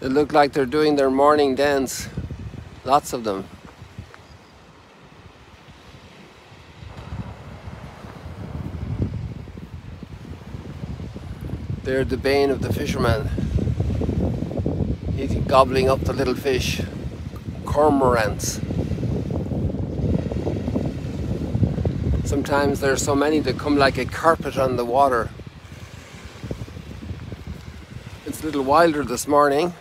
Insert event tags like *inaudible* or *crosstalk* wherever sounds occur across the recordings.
They look like they're doing their morning dance. Lots of them. They're the bane of the fisherman. He's gobbling up the little fish. Cormorants. Sometimes there are so many that come like a carpet on the water. It's a little wilder this morning.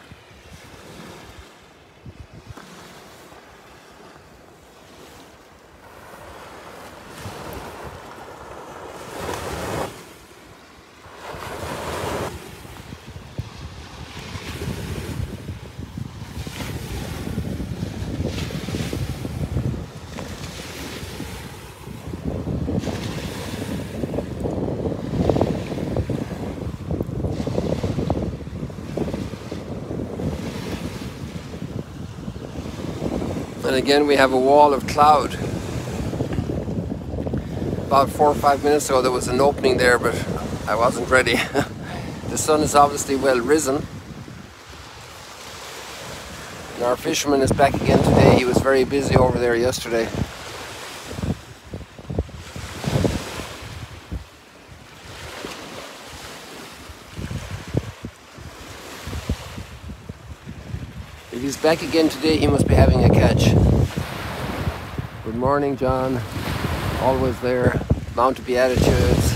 And again, we have a wall of cloud. About four or five minutes ago, there was an opening there, but I wasn't ready. *laughs* the sun is obviously well risen. And our fisherman is back again today. He was very busy over there yesterday. Back again today, he must be having a catch. Good morning, John. Always there. Mount Beatitudes.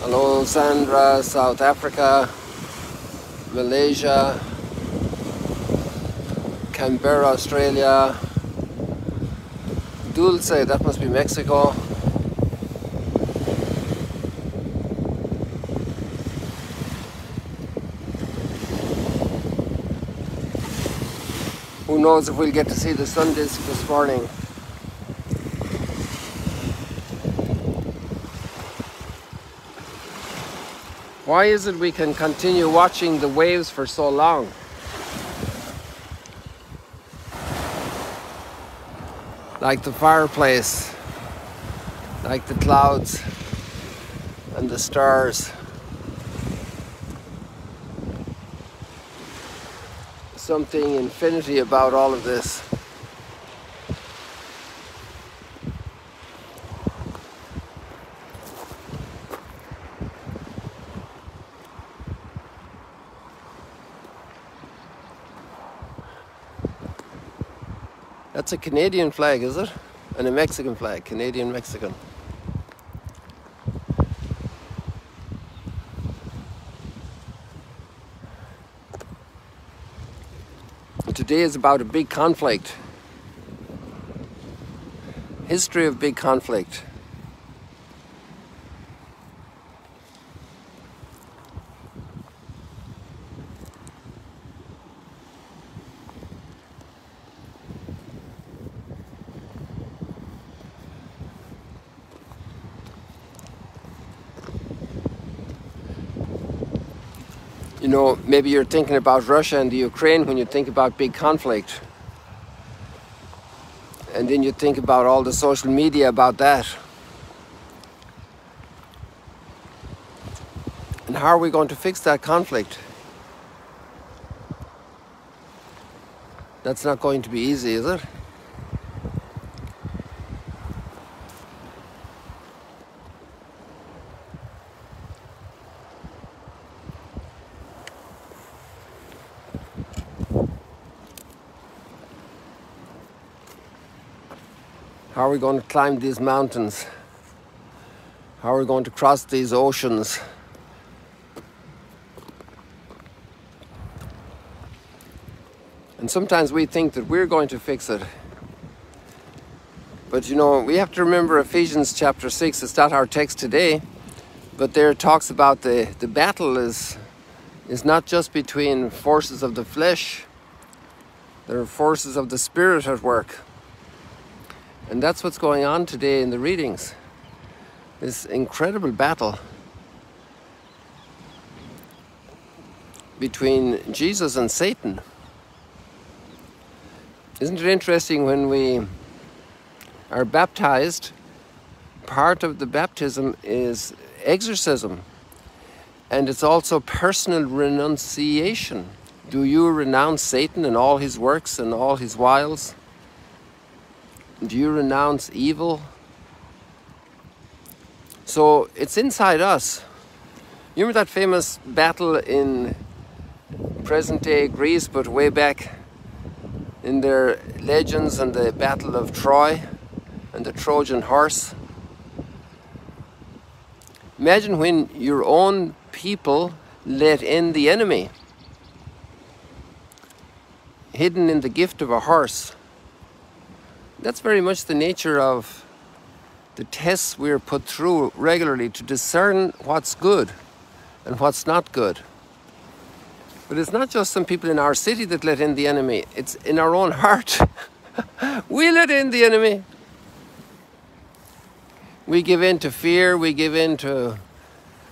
Hello, Sandra, South Africa, Malaysia, Canberra, Australia. Dulce, that must be Mexico. Knows if we'll get to see the sun disk this morning. Why is it we can continue watching the waves for so long? Like the fireplace, like the clouds and the stars. Something infinity about all of this. That's a Canadian flag, is it? And a Mexican flag, Canadian Today is about a big conflict. History of big conflict. you know, maybe you're thinking about Russia and the Ukraine when you think about big conflict. And then you think about all the social media about that. And how are we going to fix that conflict? That's not going to be easy, is it? How are we going to climb these mountains? How are we going to cross these oceans? And sometimes we think that we're going to fix it. But you know, we have to remember Ephesians chapter 6, it's not our text today, but there it talks about the, the battle is, is not just between forces of the flesh, there are forces of the spirit at work. And that's what's going on today in the readings. This incredible battle between Jesus and Satan. Isn't it interesting when we are baptized? Part of the baptism is exorcism. And it's also personal renunciation. Do you renounce Satan and all his works and all his wiles? Do you renounce evil? So it's inside us. You remember that famous battle in present day Greece, but way back in their legends and the Battle of Troy and the Trojan horse? Imagine when your own people let in the enemy, hidden in the gift of a horse. That's very much the nature of the tests we're put through regularly to discern what's good and what's not good. But it's not just some people in our city that let in the enemy, it's in our own heart. *laughs* we let in the enemy. We give in to fear, we give in to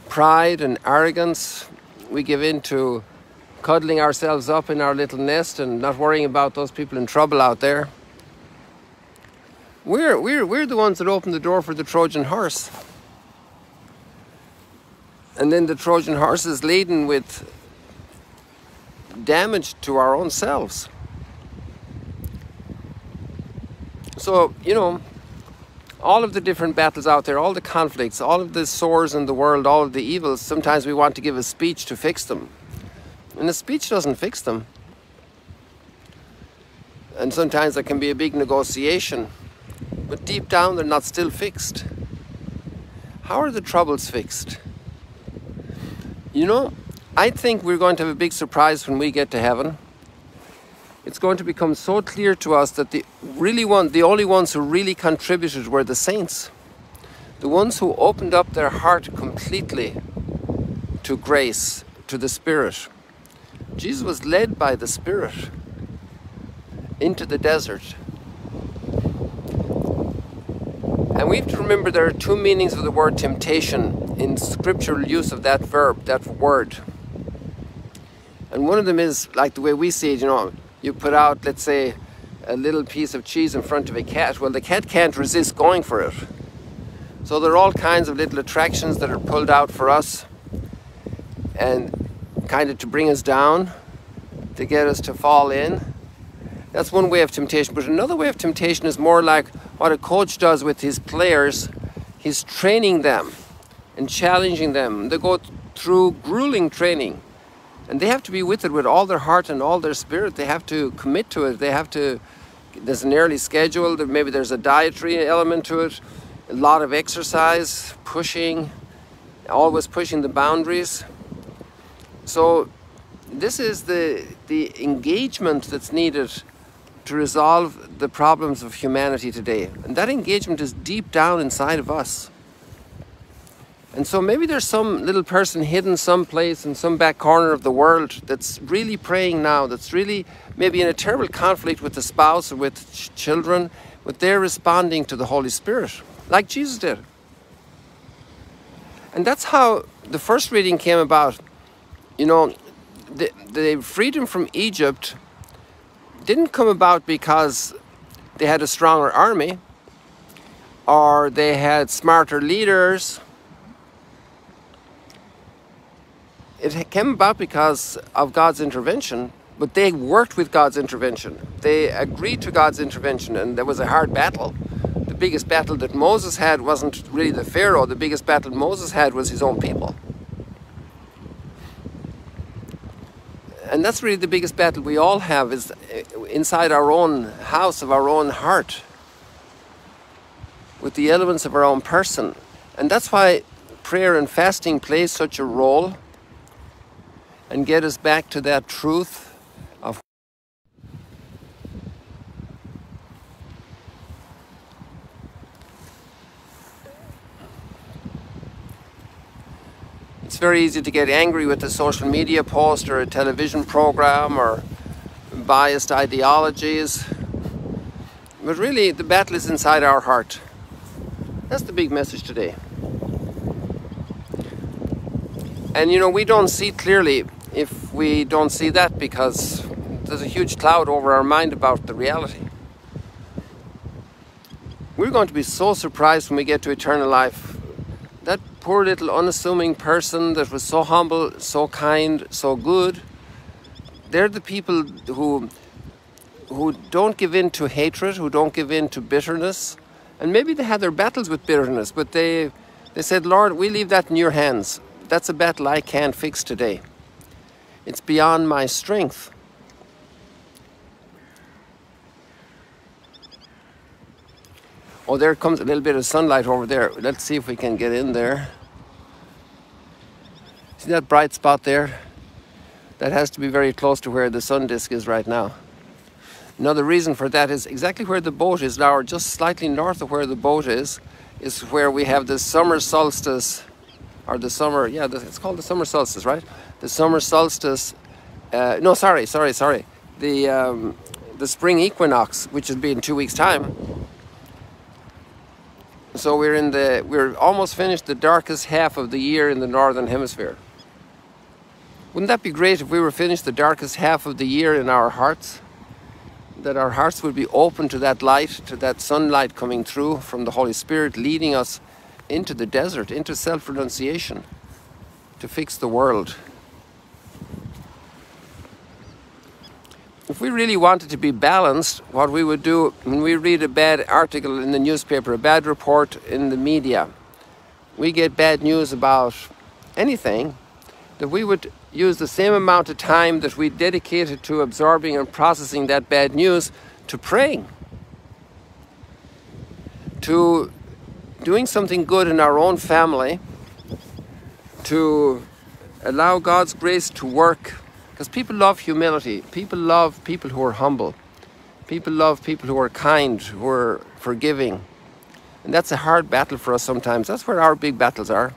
pride and arrogance, we give in to cuddling ourselves up in our little nest and not worrying about those people in trouble out there. We're, we're, we're the ones that open the door for the Trojan horse. And then the Trojan horse is laden with damage to our own selves. So, you know, all of the different battles out there, all the conflicts, all of the sores in the world, all of the evils, sometimes we want to give a speech to fix them. And a speech doesn't fix them. And sometimes there can be a big negotiation. But deep down, they're not still fixed. How are the troubles fixed? You know, I think we're going to have a big surprise when we get to heaven it's going to become so clear to us that the really one, the only ones who really contributed were the saints, the ones who opened up their heart completely to grace, to the Spirit. Jesus was led by the Spirit into the desert. And we have to remember there are two meanings of the word temptation in scriptural use of that verb, that word. And one of them is like the way we see it, you know, you put out, let's say, a little piece of cheese in front of a cat, well, the cat can't resist going for it. So there are all kinds of little attractions that are pulled out for us and kind of to bring us down, to get us to fall in. That's one way of temptation. But another way of temptation is more like what a coach does with his players. He's training them and challenging them. They go through grueling training and they have to be with it with all their heart and all their spirit. They have to commit to it. They have to. There's an early schedule. Maybe there's a dietary element to it. A lot of exercise, pushing, always pushing the boundaries. So, this is the the engagement that's needed to resolve the problems of humanity today, and that engagement is deep down inside of us. And so maybe there's some little person hidden someplace in some back corner of the world that's really praying now, that's really maybe in a terrible conflict with the spouse or with ch- children, but they're responding to the Holy Spirit, like Jesus did. And that's how the first reading came about. You know, the, the freedom from Egypt didn't come about because they had a stronger army or they had smarter leaders it came about because of God's intervention, but they worked with God's intervention. They agreed to God's intervention, and there was a hard battle. The biggest battle that Moses had wasn't really the Pharaoh, the biggest battle Moses had was his own people. And that's really the biggest battle we all have is inside our own house of our own heart with the elements of our own person. And that's why prayer and fasting plays such a role and get us back to that truth of It's very easy to get angry with a social media post or a television program or biased ideologies. But really, the battle is inside our heart. That's the big message today. And you know, we don't see clearly if we don't see that because there's a huge cloud over our mind about the reality. We're going to be so surprised when we get to eternal life. That poor little unassuming person that was so humble, so kind, so good. They're the people who who don't give in to hatred, who don't give in to bitterness. And maybe they had their battles with bitterness, but they they said, Lord, we leave that in your hands. That's a battle I can't fix today. It's beyond my strength. Oh, there comes a little bit of sunlight over there. Let's see if we can get in there. See that bright spot there? That has to be very close to where the sun disk is right now. Another reason for that is exactly where the boat is now, or just slightly north of where the boat is, is where we have the summer solstice, or the summer, yeah, it's called the summer solstice, right? The summer solstice, uh, no, sorry, sorry, sorry. The, um, the spring equinox, which will be in two weeks' time, so we're in the we're almost finished the darkest half of the year in the northern hemisphere. Wouldn't that be great if we were finished the darkest half of the year in our hearts? That our hearts would be open to that light, to that sunlight coming through from the Holy Spirit, leading us into the desert, into self renunciation, to fix the world. if we really wanted to be balanced, what we would do when we read a bad article in the newspaper, a bad report in the media, we get bad news about anything, that we would use the same amount of time that we dedicated to absorbing and processing that bad news to praying, to doing something good in our own family, to allow God's grace to work because people love humility. People love people who are humble. People love people who are kind, who are forgiving. And that's a hard battle for us sometimes. That's where our big battles are.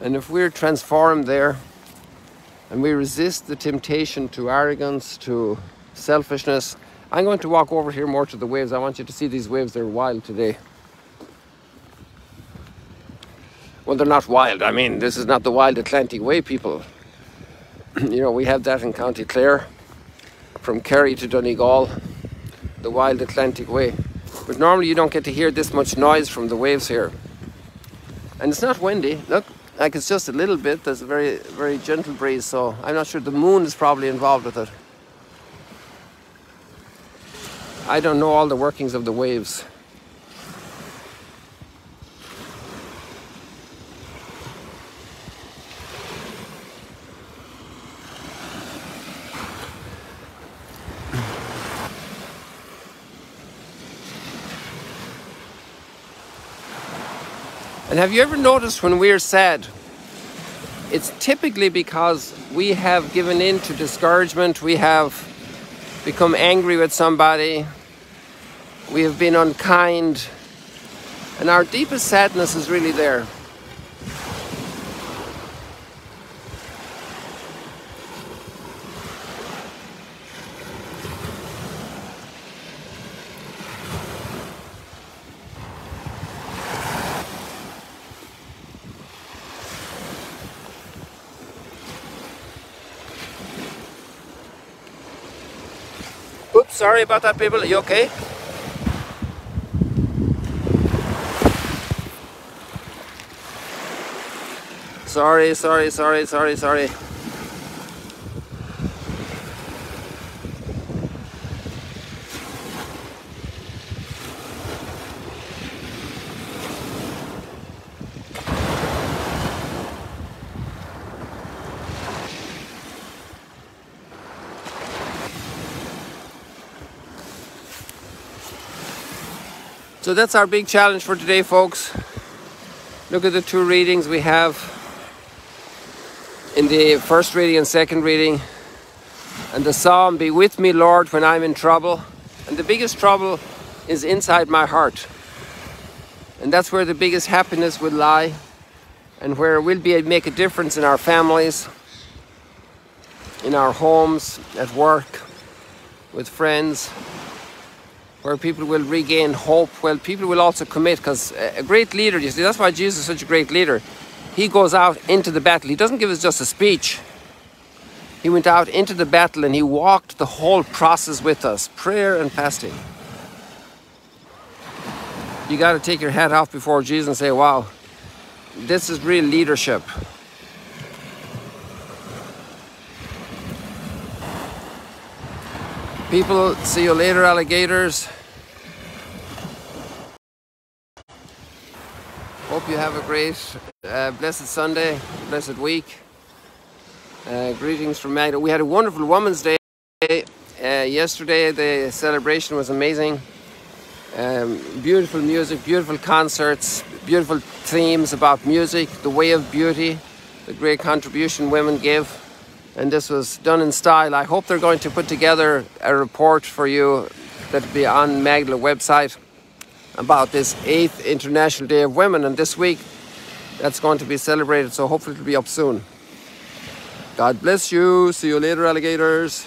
And if we're transformed there and we resist the temptation to arrogance, to selfishness, I'm going to walk over here more to the waves. I want you to see these waves. They're wild today. Well, they're not wild. I mean, this is not the wild Atlantic way, people. *clears throat* you know, we have that in County Clare, from Kerry to Donegal, the wild Atlantic way. But normally you don't get to hear this much noise from the waves here. And it's not windy. Look, like it's just a little bit. There's a very, very gentle breeze, so I'm not sure the moon is probably involved with it. I don't know all the workings of the waves. And have you ever noticed when we're sad, it's typically because we have given in to discouragement, we have become angry with somebody, we have been unkind, and our deepest sadness is really there. Sorry about that, people. Are you okay? Sorry, sorry, sorry, sorry, sorry. So that's our big challenge for today, folks. Look at the two readings we have in the first reading and second reading. And the psalm, Be with me, Lord, when I'm in trouble. And the biggest trouble is inside my heart. And that's where the biggest happiness will lie and where we'll be make a difference in our families, in our homes, at work, with friends where people will regain hope. Well, people will also commit because a great leader, you see, that's why Jesus is such a great leader. He goes out into the battle. He doesn't give us just a speech. He went out into the battle and he walked the whole process with us prayer and fasting. You got to take your hat off before Jesus and say, Wow, this is real leadership. People, see you later, alligators. You have a great, uh, blessed Sunday, blessed week. Uh, greetings from Magdala. We had a wonderful Women's Day uh, yesterday. The celebration was amazing. Um, beautiful music, beautiful concerts, beautiful themes about music, the way of beauty, the great contribution women give. And this was done in style. I hope they're going to put together a report for you that'll be on Magdala website about this 8th International Day of Women. And this week, that's going to be celebrated. So hopefully it'll be up soon. God bless you. See you later, alligators.